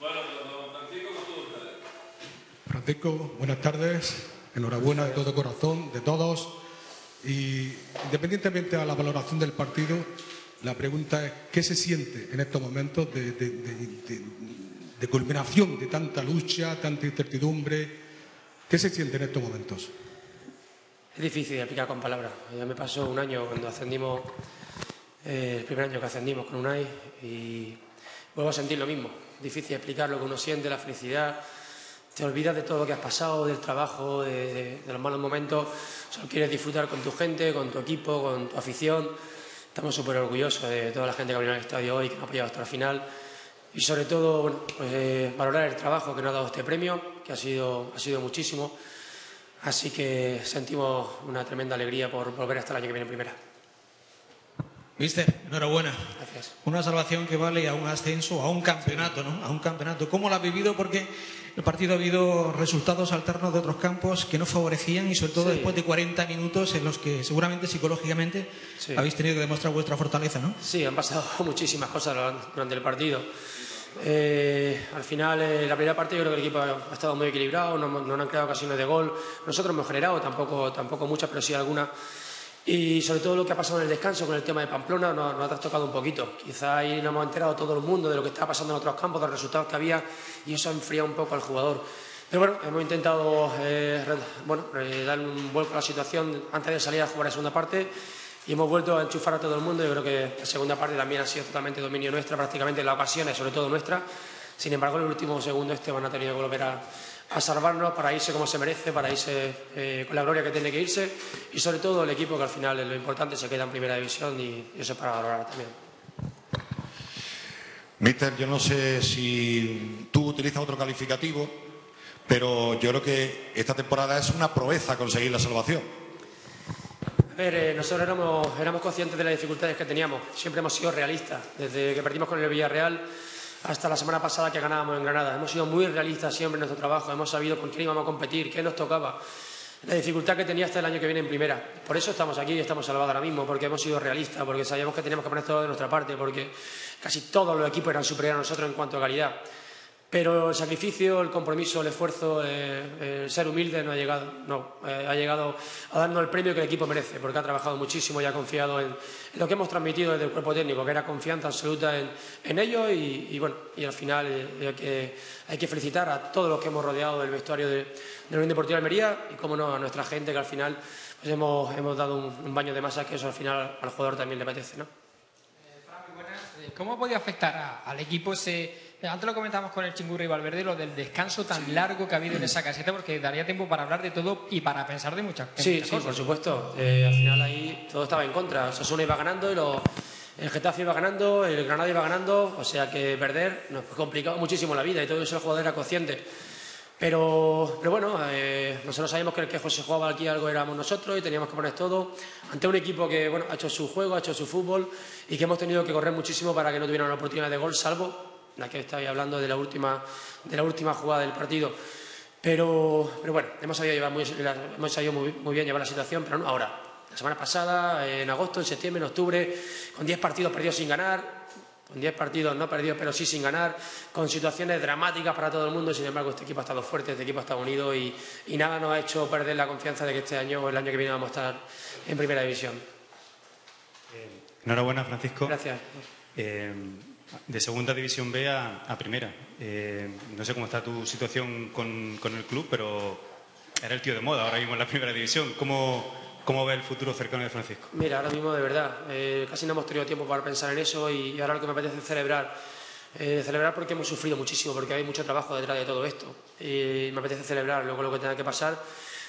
Bueno, Francisco, Francisco, buenas tardes. Enhorabuena de todo corazón, de todos. Y independientemente a la valoración del partido, la pregunta es, ¿qué se siente en estos momentos de, de, de, de culminación de tanta lucha, tanta incertidumbre? ¿Qué se siente en estos momentos? Es difícil de explicar con palabras. Ya me pasó un año cuando ascendimos eh, el primer año que ascendimos con UNAI y vuelvo a sentir lo mismo. Difícil explicar lo que uno siente, la felicidad. Te olvidas de todo lo que has pasado, del trabajo, de, los malos momentos. Solo quieres disfrutar con tu gente, con tu equipo, con tu afición. Estamos súper orgullosos de toda la gente que ha venido al estadio hoy, que ha apoyado hasta el final. Y sobre todo, pues, eh, valorar el trabajo que nos ha dado este premio, que ha sido, ha sido muchísimo Así que sentimos una tremenda alegría por volver hasta el año que viene en primera. Viste, enhorabuena. Gracias. Una salvación que vale a un ascenso, a un campeonato, ¿no? A un campeonato. ¿Cómo lo ha vivido? Porque el partido ha habido resultados alternos de otros campos que no favorecían y sobre todo después de 40 minutos en los que seguramente psicológicamente habéis tenido que demostrar vuestra fortaleza, ¿no? Sí, han pasado muchísimas cosas durante el partido. Eh, al final, eh, la primera parte yo creo que el equipo ha, estado muy equilibrado, no, no, han creado ocasiones de gol. Nosotros hemos generado, tampoco, tampoco muchas, pero sí algunas. Y sobre todo lo que ha pasado en el descanso con el tema de Pamplona nos, nos ha tocado un poquito. Quizá ahí no hemos enterado todo el mundo de lo que está pasando en otros campos, de los resultados que había, y eso ha enfriado un poco al jugador. Pero bueno, hemos intentado eh, bueno, dar un vuelco a la situación antes de salir a jugar la segunda parte y hemos vuelto a enchufar a todo el mundo. Yo creo que la segunda parte también ha sido totalmente dominio nuestra, prácticamente en las ocasiones, sobre todo nuestra. Sin embargo, en el último segundo Esteban ha tenido que volver salvarnos para irse como se merece, para irse eh, con la gloria que tiene que irse y sobre todo el equipo que al final es lo importante, se queda en primera división y, eso es para valorar también. Mister, yo no sé si tú utilizas otro calificativo, pero yo creo que esta temporada es una proeza conseguir la salvación. Eh, nosotros éramos, conscientes de las dificultades que teníamos. Siempre hemos sido realistas. Desde que perdimos con el Villarreal hasta la semana pasada que ganábamos en Granada. Hemos sido muy realistas siempre en nuestro trabajo. Hemos sabido con quién íbamos a competir, qué nos tocaba. La dificultad que tenía hasta el año que viene en primera. Por eso estamos aquí y estamos salvados ahora mismo, porque hemos sido realistas, porque sabíamos que teníamos que poner todo de nuestra parte, porque casi todos los equipos eran superiores a nosotros en cuanto a calidad. Pero el sacrificio, el compromiso, el esfuerzo, eh, el ser humilde no ha llegado, no, eh, ha llegado a darnos el premio que el equipo merece, porque ha trabajado muchísimo y ha confiado en, lo que hemos transmitido desde el cuerpo técnico, que era confianza absoluta en, en ellos y, bueno, y al final eh, hay, que, felicitar a todos los que hemos rodeado del vestuario de, la Unión Deportiva de Almería y, como no, a nuestra gente que al final pues hemos, hemos, dado un, baño de masa que eso al final al jugador también le apetece, ¿no? ¿Cómo ha podido afectar al equipo ese antes lo comentamos con el Chingurri y Valverde, lo del descanso tan largo que ha habido en esa caseta, porque daría tiempo para hablar de todo y para pensar de muchas, cosas. Sí, sí, por supuesto. Eh, al final ahí todo estaba en contra. Sosuna iba ganando y el Getafe iba ganando, el Granada iba ganando, o sea que perder nos complicaba muchísimo la vida y todo eso el jugador era consciente. Pero, pero bueno, eh, nosotros sabíamos que el que se jugaba aquí algo éramos nosotros y teníamos que poner todo ante un equipo que bueno, ha hecho su juego, ha hecho su fútbol y que hemos tenido que correr muchísimo para que no tuvieran una oportunidad de gol, salvo la que estáis hablando de la última, de la última jugada del partido. Pero, pero bueno, hemos sabido, llevar muy, hemos sabido muy, bien llevar la situación, pero no ahora. La semana pasada, en agosto, en septiembre, en octubre, con 10 partidos perdidos sin ganar, con 10 partidos no perdidos, pero sí sin ganar, con situaciones dramáticas para todo el mundo. Sin embargo, este equipo ha estado fuerte, este equipo ha estado unido y, y nada nos ha hecho perder la confianza de que este año o el año que viene vamos a estar en primera división. enhorabuena, Francisco. Gracias. Eh, de segunda división B a, primera. Eh, no sé cómo está tu situación con, el club, pero era el tío de moda ahora mismo en la primera división. ¿Cómo, cómo ve el futuro cercano de Francisco? Mira, ahora mismo de verdad, eh, casi no hemos tenido tiempo para pensar en eso y ahora lo que me apetece es celebrar. Eh, celebrar porque hemos sufrido muchísimo, porque hay mucho trabajo detrás de todo esto. Y me apetece celebrar luego lo que tenga que pasar.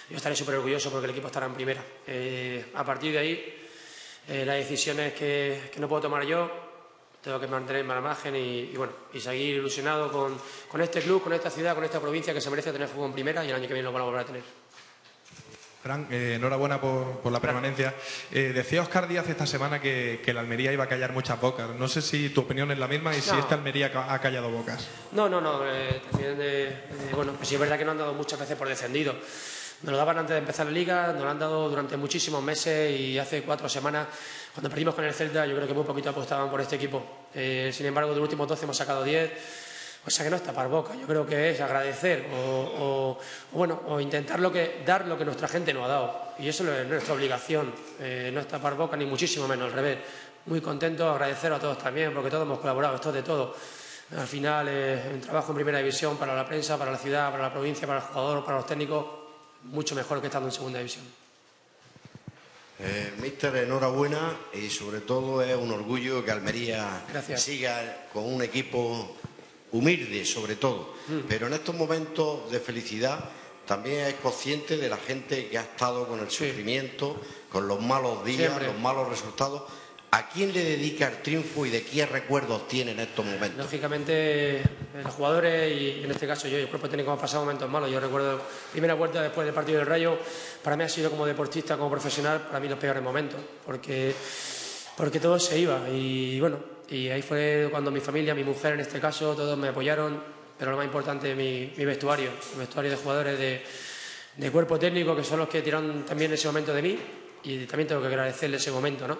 Yo estaré súper orgulloso porque el equipo estará en primera. a partir de ahí, las decisiones que, que no puedo tomar yo, tengo que mantenerme a la margen y, bueno, y seguir ilusionado con, con, este club, con esta ciudad, con esta provincia que se merece tener fútbol en primera y el año que viene lo van a volver a tener. Fran, eh, enhorabuena por, por, la permanencia. Eh, decía Oscar Díaz esta semana que, que, la Almería iba a callar muchas bocas. No sé si tu opinión es la misma y si esta Almería ha callado bocas. No, no, no. Eh, también, bueno, pues sí es verdad que no han dado muchas veces por descendido. Nos lo daban antes de empezar la liga, nos lo han dado durante muchísimos meses y hace cuatro semanas, cuando perdimos con el Celta, yo creo que muy poquito apostaban por este equipo. Eh, sin embargo, de los últimos 12 hemos sacado 10. O sea que no es tapar boca, yo creo que es agradecer o, bueno, o intentar lo que, dar lo que nuestra gente nos ha dado. Y eso es nuestra obligación, eh, no es tapar boca ni muchísimo menos, al revés. Muy contento, agradecer a todos también, porque todos hemos colaborado, esto es de todo. Al final es un trabajo en primera división para la prensa, para la ciudad, para la provincia, para el jugador, para los técnicos, mucho mejor que estando en segunda división. Eh, Mister, enhorabuena y sobre todo es un orgullo que Almería siga con un equipo humilde sobre todo, mm. pero en estos momentos de felicidad también es consciente de la gente que ha estado con el sufrimiento, con los malos días, los malos resultados ¿A quién le dedica el triunfo y de qué recuerdos tiene en estos momentos? Lógicamente, los jugadores y en este caso yo, el cuerpo técnico hemos pasado momentos malos. Yo recuerdo primera vuelta después del partido del Rayo, para mí ha sido como deportista, como profesional, para mí los peores momentos, porque, porque todo se iba. Y bueno, y ahí fue cuando mi familia, mi mujer en este caso, todos me apoyaron, pero lo más importante, mi, mi vestuario, mi vestuario de jugadores de, de cuerpo técnico, que son los que tiraron también ese momento de mí, y también tengo que agradecerle ese momento, ¿no?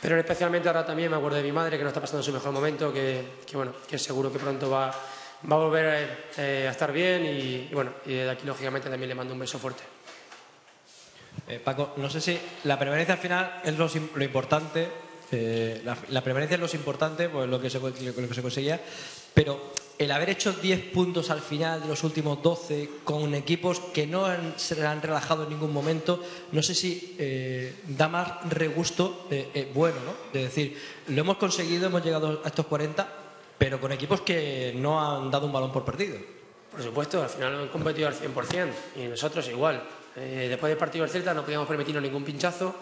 Pero especialmente ahora también me acuerdo de mi madre, que no está pasando su mejor momento, que, bueno, que seguro que pronto va, va a volver eh, a estar bien y, bueno, y de aquí lógicamente también le mando un beso fuerte. Eh, Paco, no sé si la permanencia al final es lo, importante, eh, la, la, permanencia es lo importante, pues lo que se, lo que se conseguía, pero el haber hecho 10 puntos al final de los últimos 12 con equipos que no se han relajado en ningún momento, no sé si eh, da más regusto eh, eh, bueno, ¿no? De decir, lo hemos conseguido, hemos llegado a estos 40, pero con equipos que no han dado un balón por perdido. Por supuesto, al final hemos competido al 100% y nosotros igual. después del partido del Celta no podíamos permitirnos ningún pinchazo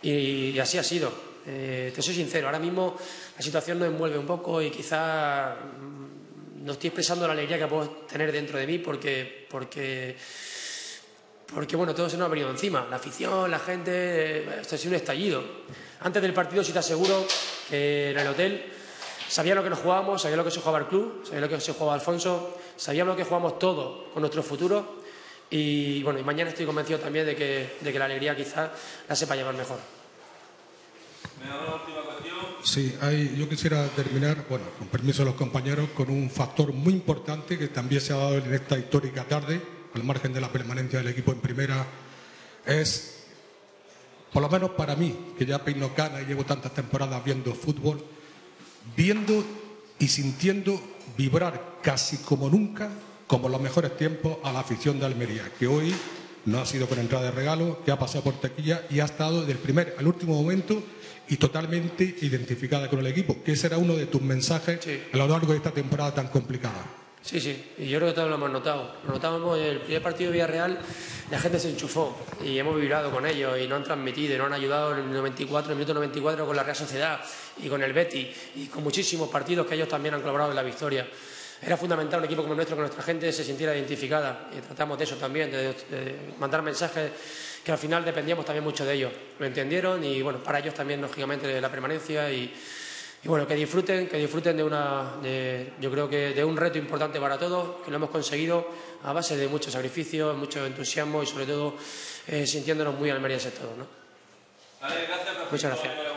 y, así ha sido. Te soy sincero, ahora mismo la situación nos envuelve un poco y quizá no estoy expresando la alegría que puedo tener dentro de mí porque, porque, porque bueno, todo se nos ha venido encima. La afición, la gente, esto ha un estallido. Antes del partido, sí te aseguro que en el hotel sabía lo que nos jugábamos, sabía lo que se jugaba el club, sabía lo que se jugaba Alfonso, sabíamos lo que jugamos todo con nuestro futuro y bueno, y mañana estoy convencido también de que, de que la alegría quizás la sepa llevar mejor. Sí, yo quisiera terminar, bueno, con permiso de los compañeros, con un factor muy importante que también se ha dado en esta histórica tarde, al margen de la permanencia del equipo en primera, es, por lo menos para mí, que ya peino cana y llevo tantas temporadas viendo fútbol, viendo y sintiendo vibrar casi como nunca, como los mejores tiempos, a la afición de Almería, que hoy no ha sido con entrada de regalo, que ha pasado por tequilla y ha estado del primer al último momento y totalmente identificada con el equipo, que ese era uno de tus mensajes a lo largo de esta temporada tan complicada. Sí, sí, y yo creo que todos lo hemos notado. Lo notábamos en el primer partido de Villarreal, la gente se enchufó y hemos vibrado con ellos y nos han transmitido y nos han ayudado en el 94, en el minuto 94 con la Real Sociedad y con el Betty y con muchísimos partidos que ellos también han colaborado en la victoria. Era fundamental un equipo como nuestro que nuestra gente se sintiera identificada y tratamos de eso también, de mandar mensajes que al final dependíamos también mucho de ellos. Lo entendieron y bueno, para ellos también, lógicamente, la permanencia y, bueno, que disfruten, que disfruten de una, yo creo que de un reto importante para todos, que lo hemos conseguido a base de mucho sacrificio, mucho entusiasmo y sobre todo eh, sintiéndonos muy almerienses todos, ¿no? Muchas gracias.